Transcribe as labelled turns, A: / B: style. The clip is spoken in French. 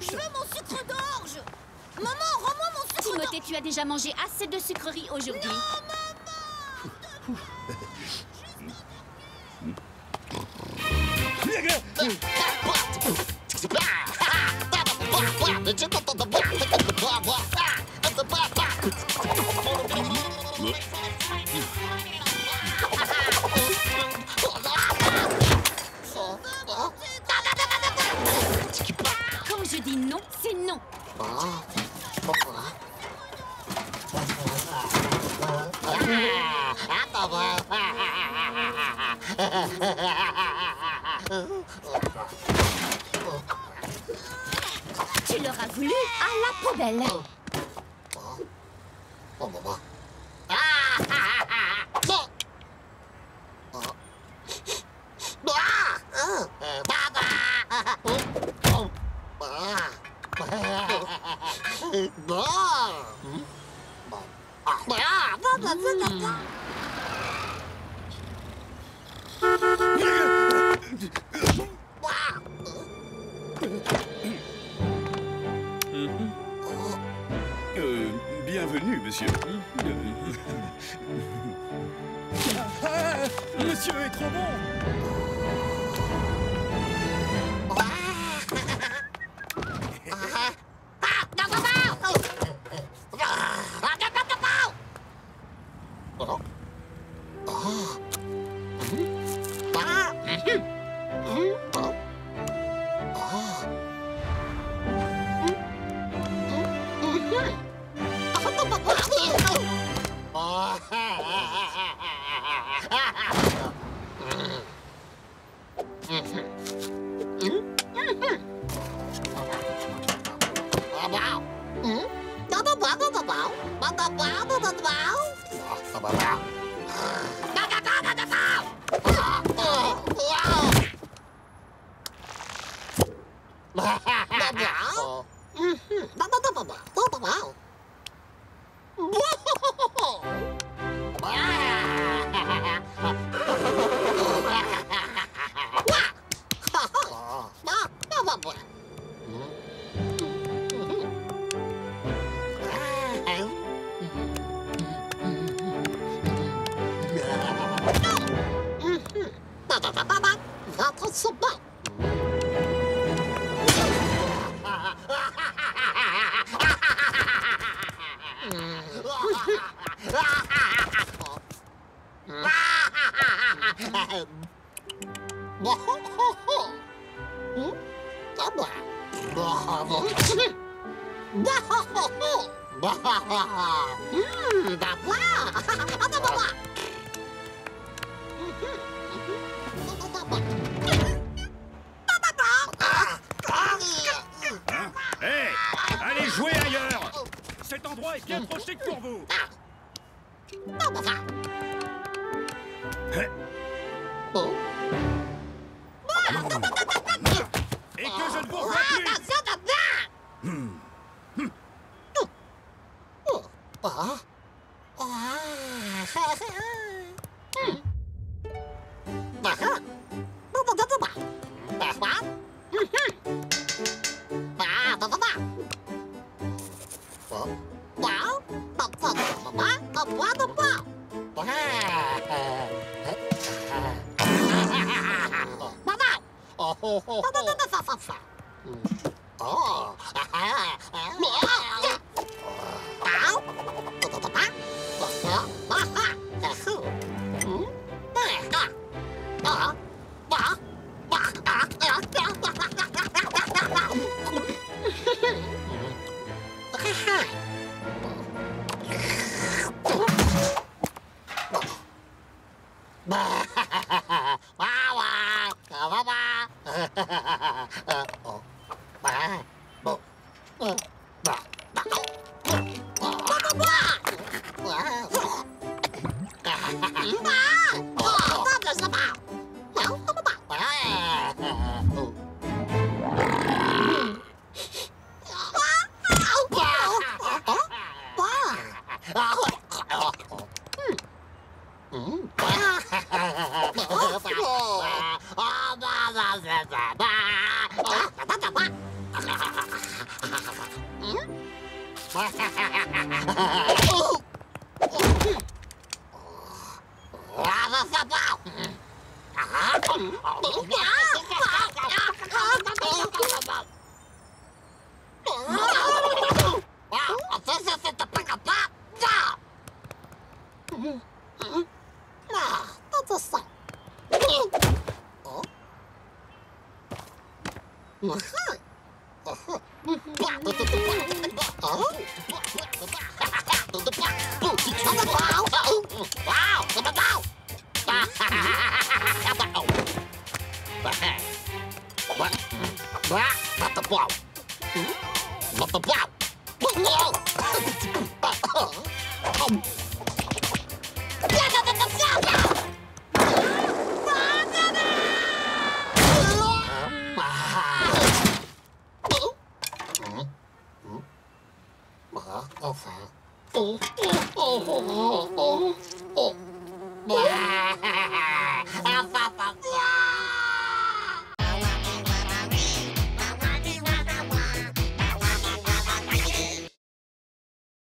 A: Je veux mon sucre d'orge Maman, rends-moi mon
B: sucre Timothée, tu as déjà mangé assez de sucreries aujourd'hui. Quand らら
A: bienvenue, monsieur. Ah, monsieur est trop bon
C: Ba-ba-bow, ba-ba-bow, ba-ba-bow, ba-ba-bow.
A: Hé Allez jouer ailleurs. Cet endroit est bien trop chic pour vous Et
D: Ủa? À. Bà hả? Bà bà bà bà Bà bà Bà bà bà bà Bà
C: Bà Bà bà bà bà Bà bà bà bà Bà Bà bà Bà bà bà bà bà Bà bà bà bà bà
D: Bà 어, 마, 뭐, 어, 마, 마, 마, 마, 마, 마, 마, 마, Uh-huh. What? What the bow? What the bow?